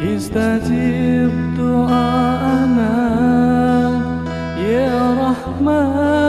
استجب دعاءنا يا رحمن.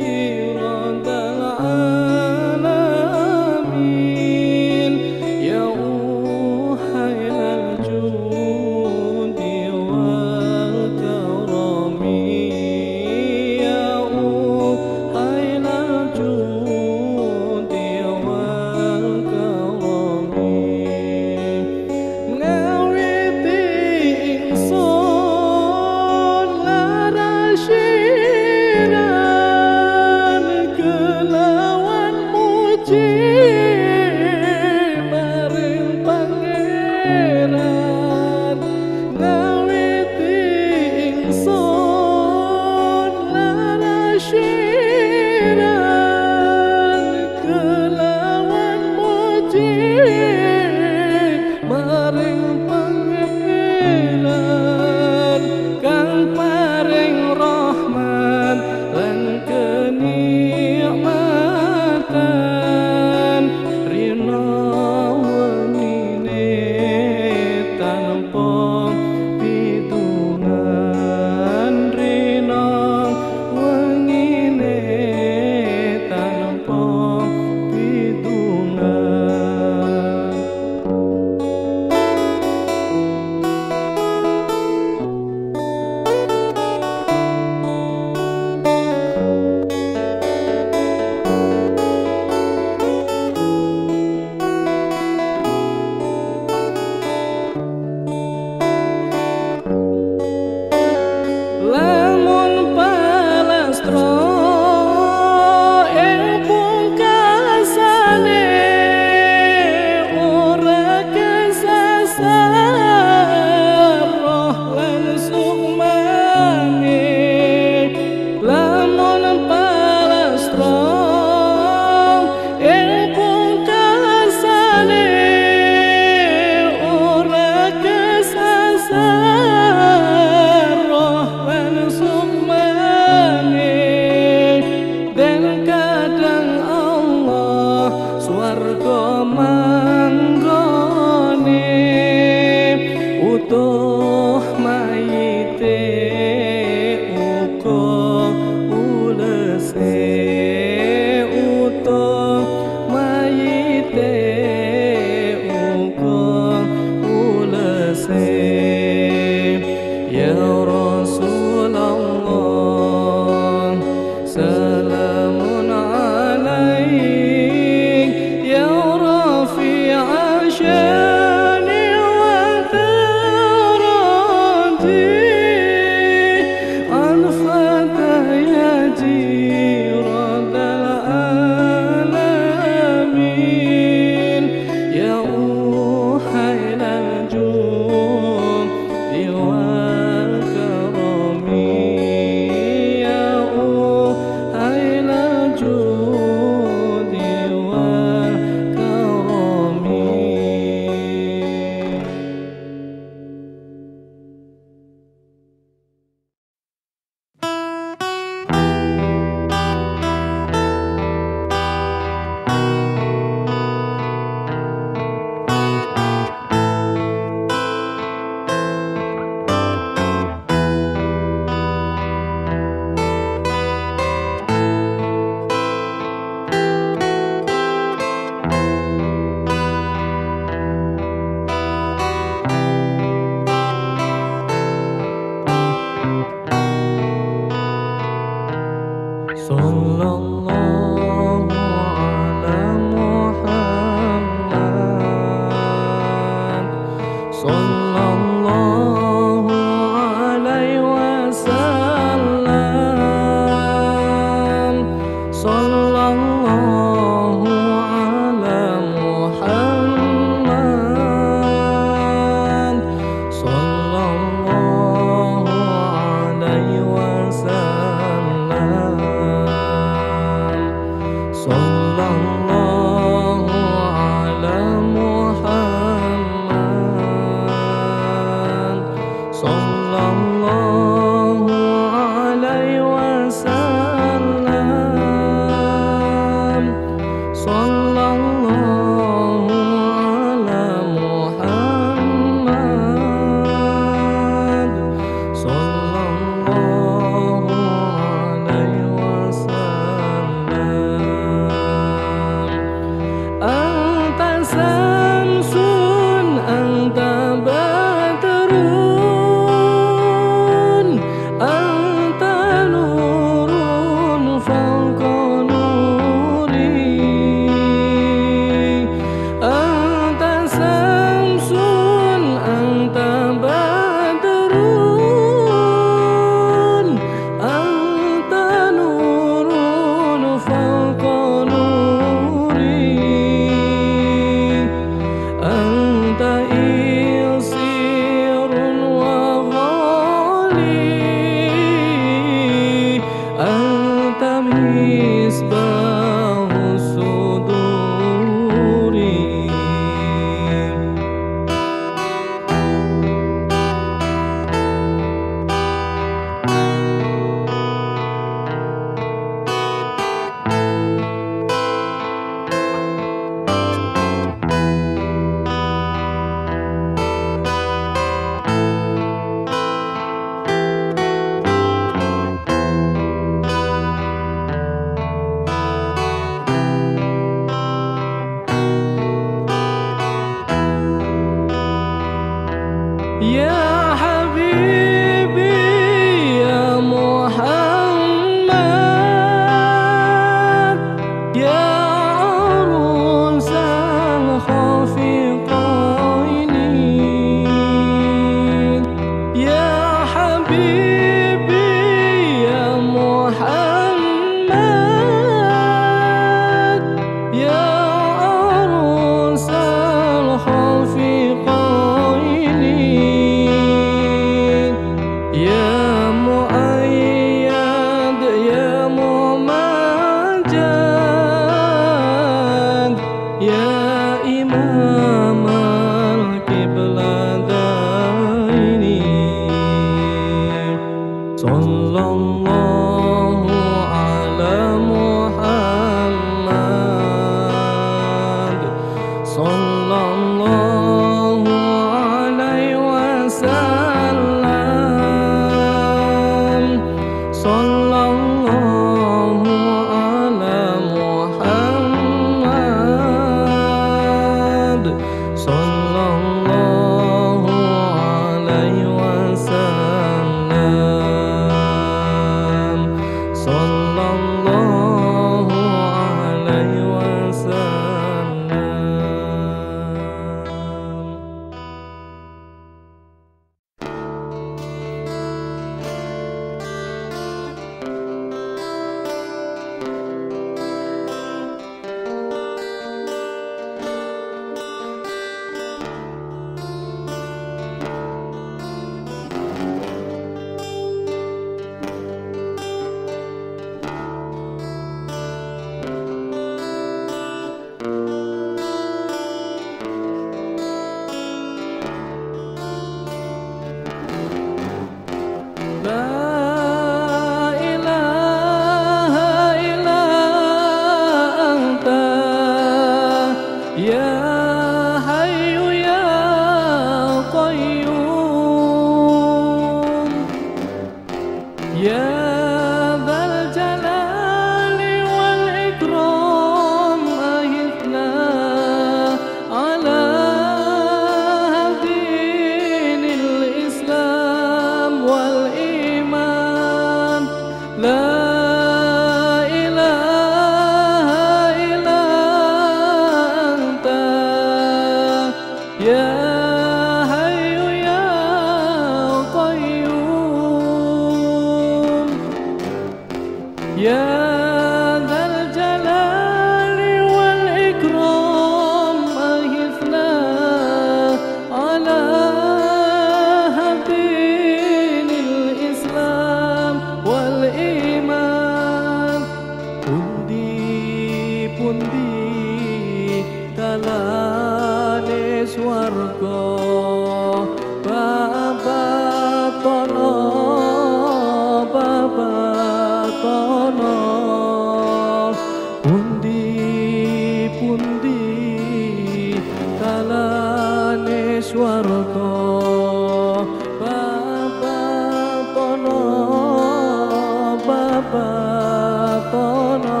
bapono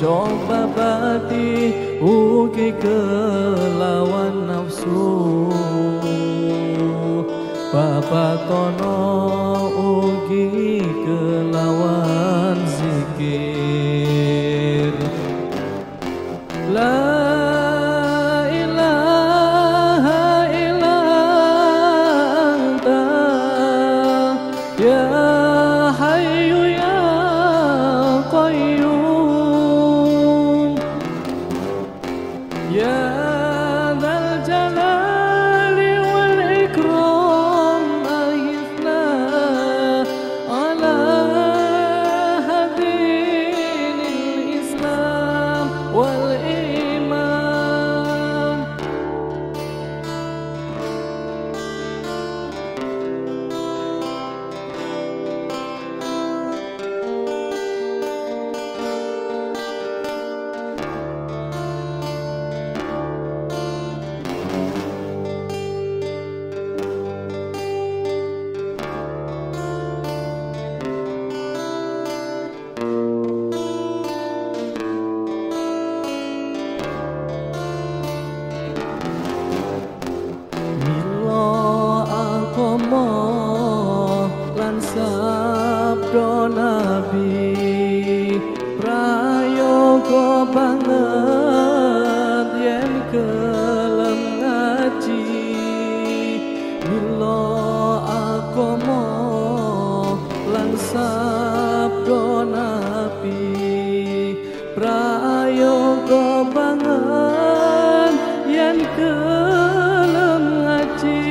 coba bati uki kelawan nafsu. Bapono uki kelawan zikir. banget yang kelem ngaji. Milo aku mau langsap nabi. Prayo banget yang kelem ngaji.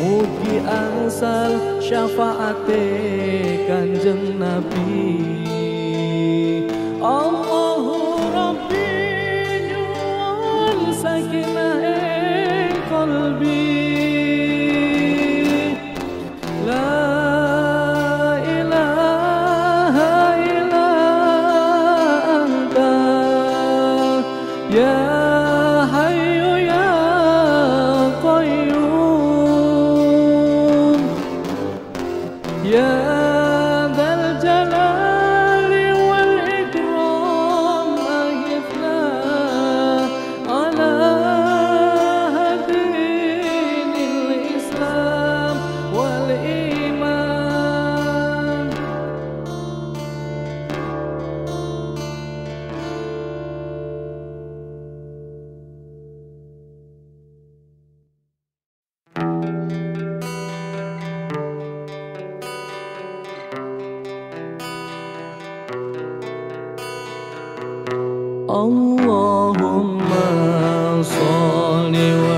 Mugi angsal syafaate kanjeng nabi. اللهم صل وسلم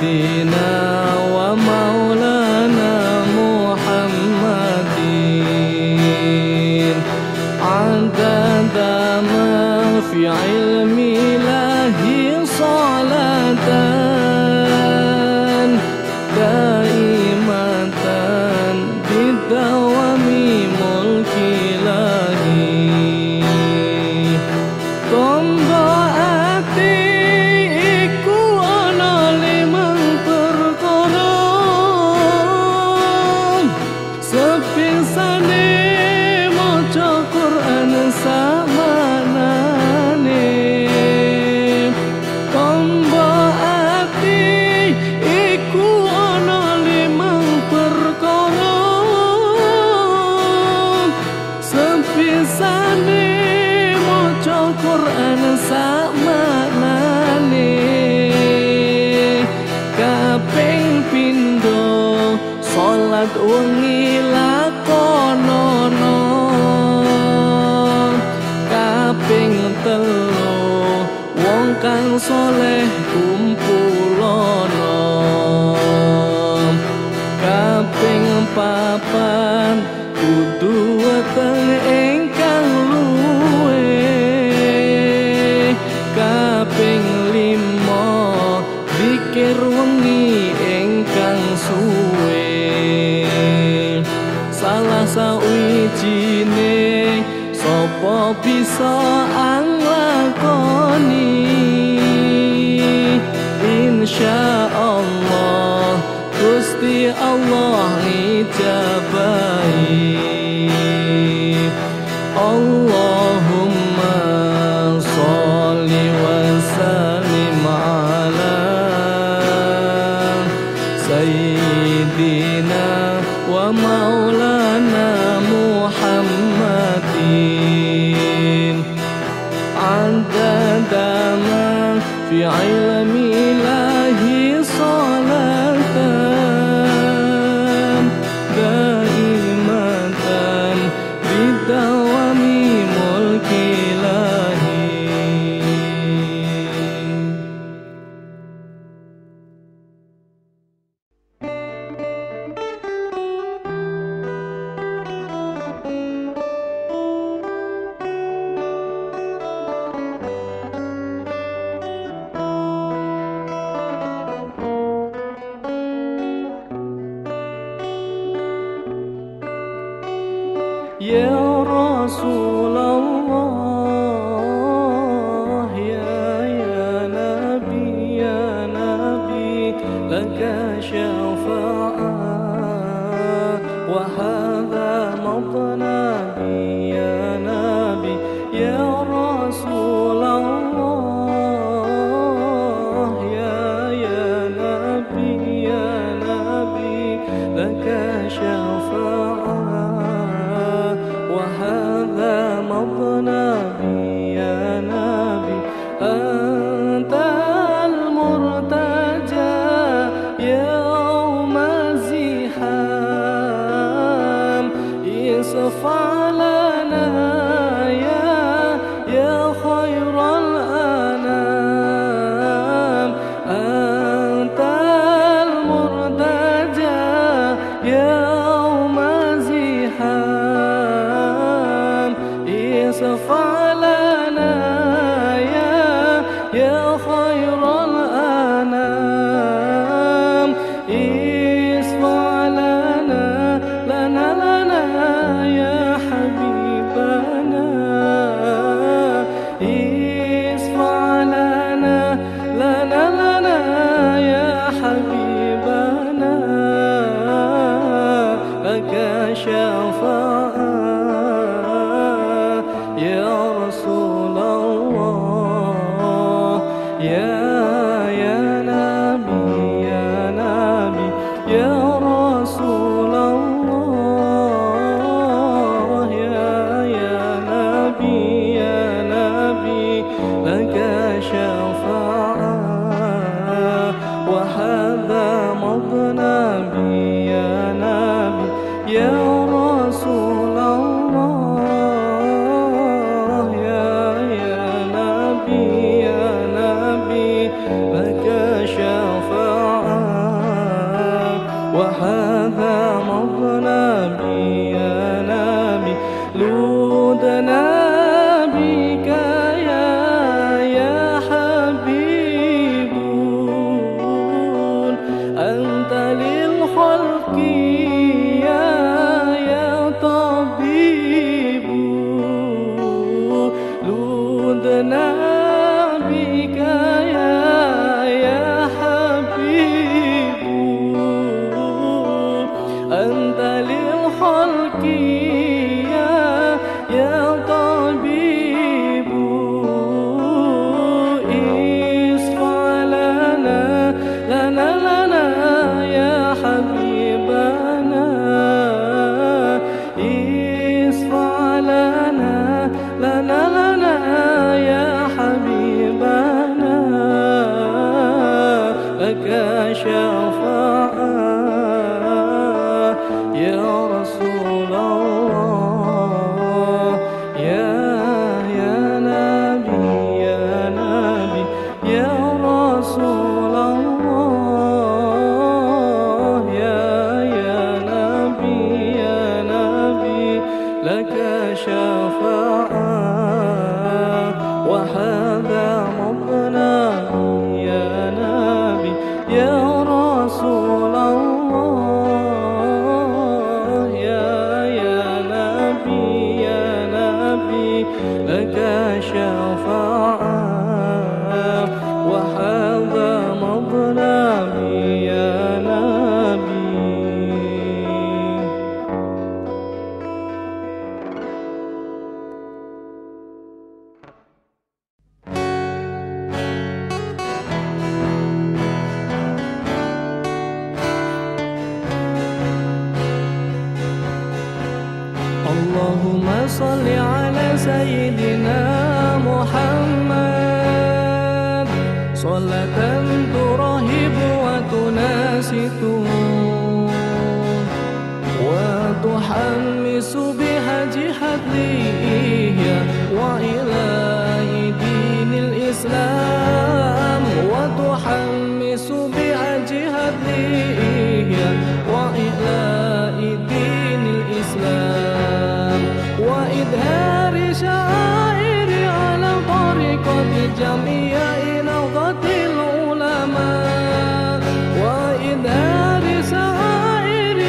দিন suwe. Salah sawijine sapa bisa anglakoni? Insyaallah gusti allah nijab 我。علياء نهضة العلماء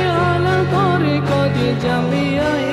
على طريقة جميع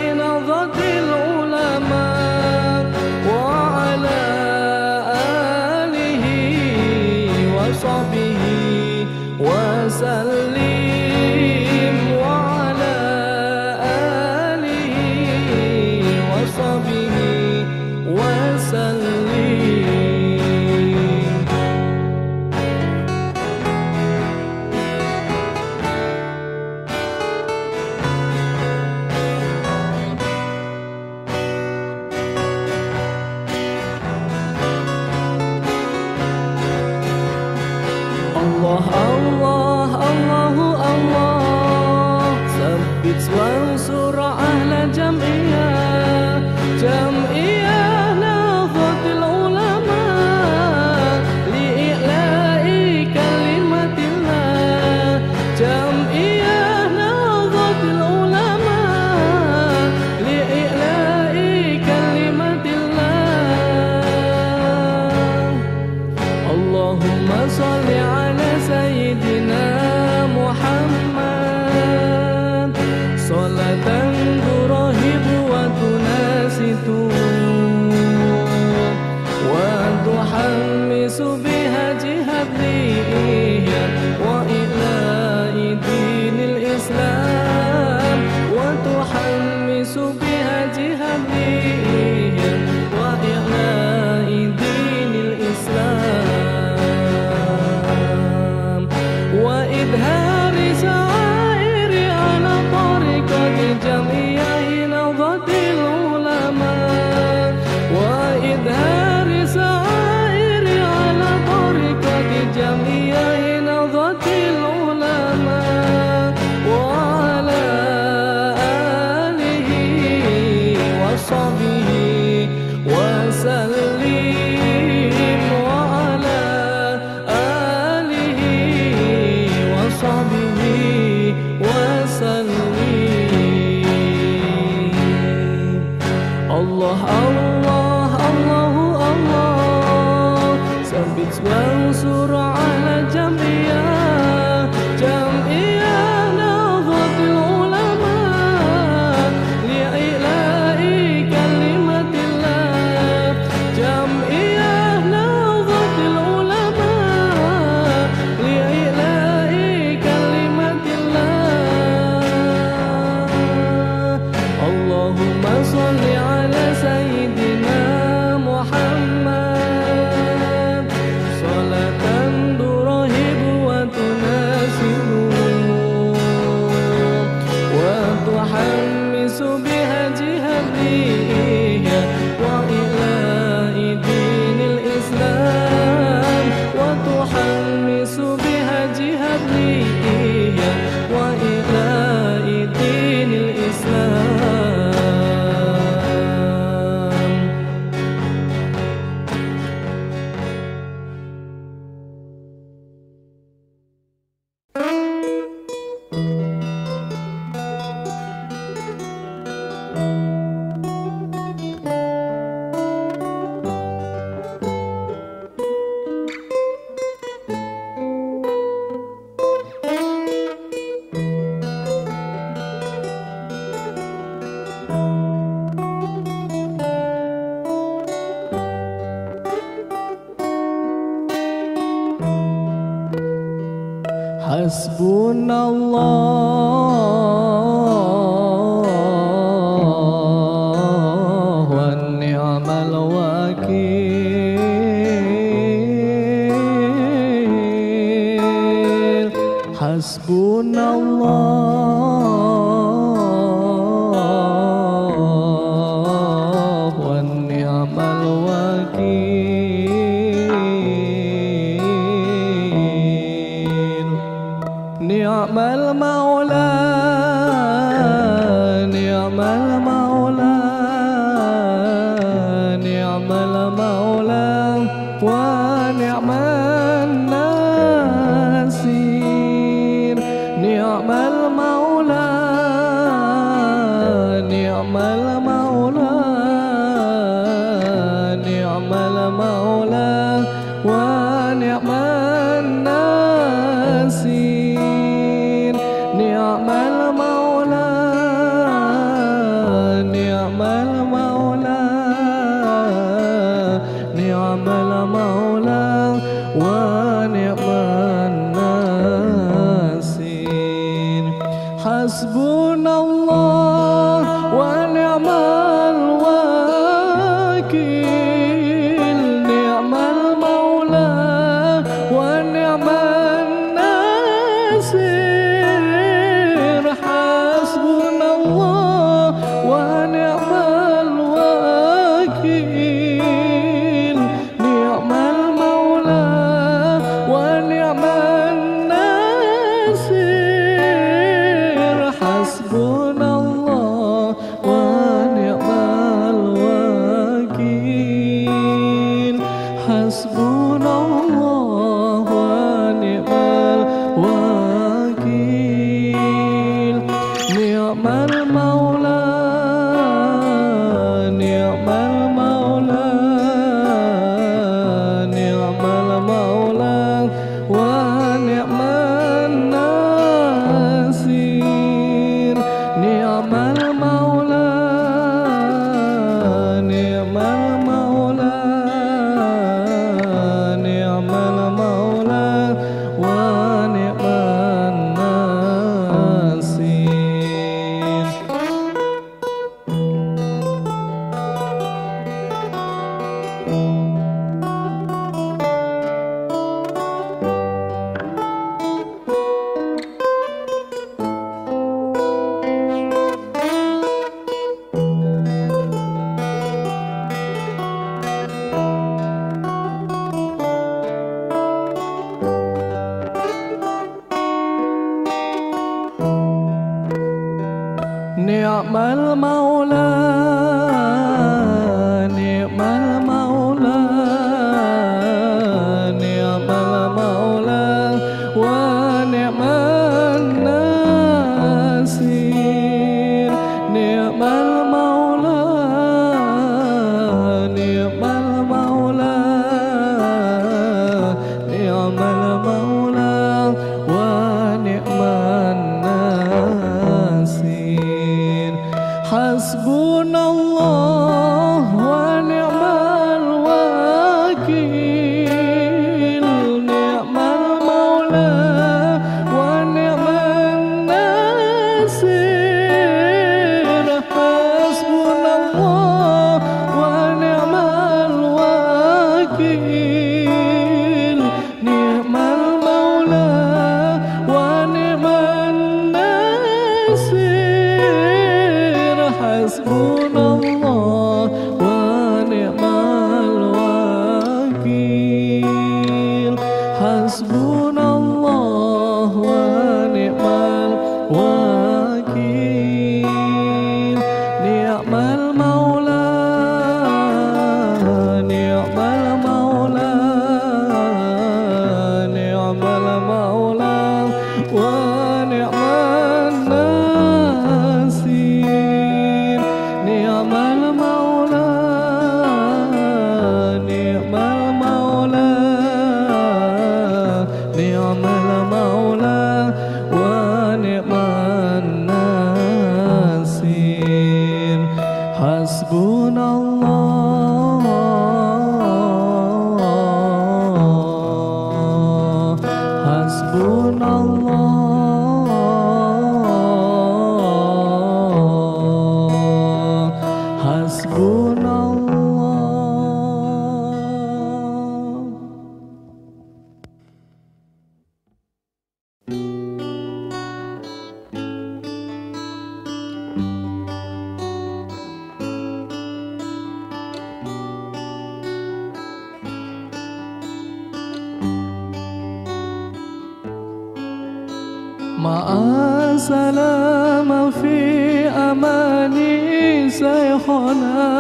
أماني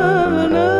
na na